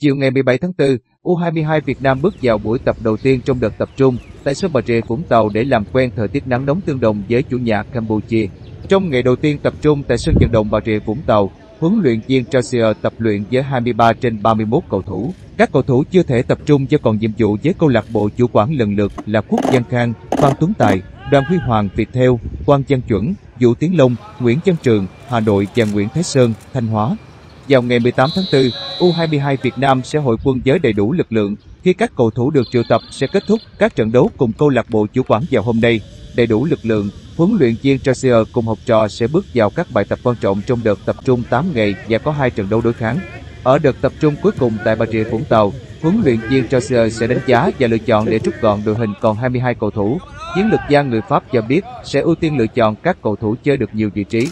Chiều ngày 17 tháng 4, U22 Việt Nam bước vào buổi tập đầu tiên trong đợt tập trung tại sân Bà Rịa Vũng Tàu để làm quen thời tiết nắng nóng tương đồng với chủ nhà Campuchia. Trong ngày đầu tiên tập trung tại sân vận động Bà Rịa Vũng Tàu, huấn luyện viên Tracier tập luyện với 23 trên 31 cầu thủ. Các cầu thủ chưa thể tập trung do còn nhiệm vụ với câu lạc bộ chủ quản lần lượt là Quốc Giang Khang, Phan Tuấn Tài, Đoàn Huy Hoàng Việt Theo, Quang Văn Chuẩn, Vũ Tiến Long, Nguyễn Văn Trường, Hà Nội và Nguyễn Thái Sơn, Thanh Hóa. Vào ngày 18 tháng 4, U22 Việt Nam sẽ hội quân với đầy đủ lực lượng. Khi các cầu thủ được triệu tập sẽ kết thúc các trận đấu cùng câu lạc bộ chủ quản vào hôm nay. Đầy đủ lực lượng, huấn luyện viên Tracier cùng học trò sẽ bước vào các bài tập quan trọng trong đợt tập trung 8 ngày và có hai trận đấu đối kháng. Ở đợt tập trung cuối cùng tại Bà Rịa Vũng Tàu, huấn luyện viên Tracier sẽ đánh giá và lựa chọn để rút gọn đội hình còn 22 cầu thủ. Chiến lược gia người Pháp cho biết sẽ ưu tiên lựa chọn các cầu thủ chơi được nhiều vị trí.